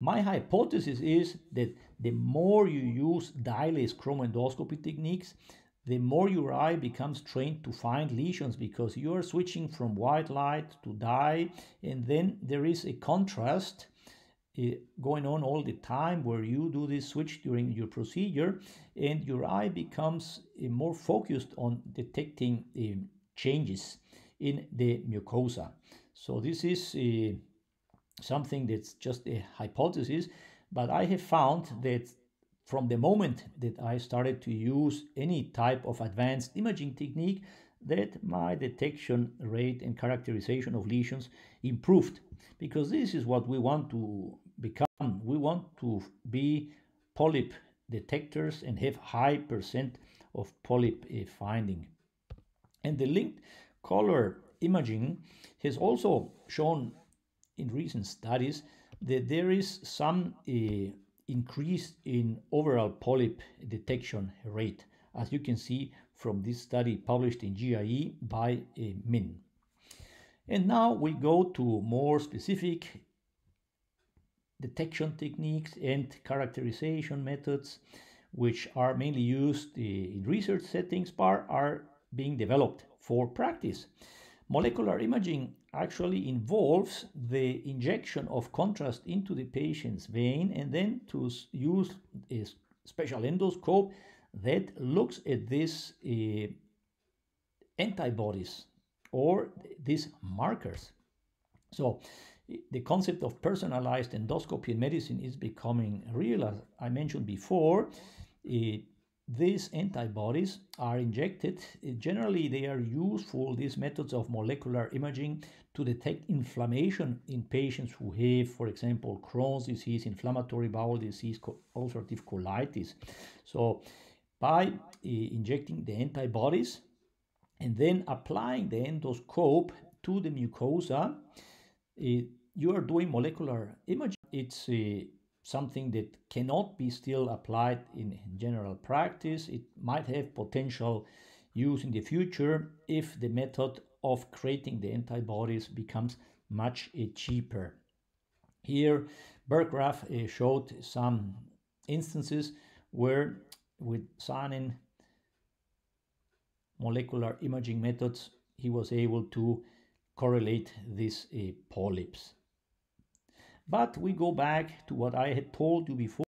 my hypothesis is that the more you use dyeless chromoendoscopy techniques, the more your eye becomes trained to find lesions because you are switching from white light to dye, and then there is a contrast uh, going on all the time where you do this switch during your procedure, and your eye becomes uh, more focused on detecting uh, changes in the mucosa. So this is something that's just a hypothesis, but I have found that from the moment that I started to use any type of advanced imaging technique, that my detection rate and characterization of lesions improved because this is what we want to become. We want to be polyp detectors and have high percent of polyp finding. And the linked color imaging has also shown in recent studies that there is some uh, increase in overall polyp detection rate, as you can see from this study published in GIE by uh, Min. And now we go to more specific detection techniques and characterization methods, which are mainly used uh, in research settings, but are being developed for practice. Molecular imaging actually involves the injection of contrast into the patient's vein and then to use a special endoscope that looks at these uh, antibodies or these markers. So the concept of personalized endoscopy in medicine is becoming real, as I mentioned before. These antibodies are injected. Generally, they are useful, these methods of molecular imaging, to detect inflammation in patients who have, for example, Crohn's disease, inflammatory bowel disease, ulcerative colitis. So, by uh, injecting the antibodies and then applying the endoscope to the mucosa, uh, you are doing molecular imaging. It's uh, something that cannot be still applied in general practice. It might have potential use in the future if the method of creating the antibodies becomes much uh, cheaper. Here, Berggraf uh, showed some instances where with cyanin molecular imaging methods, he was able to correlate these uh, polyps. But we go back to what I had told you before.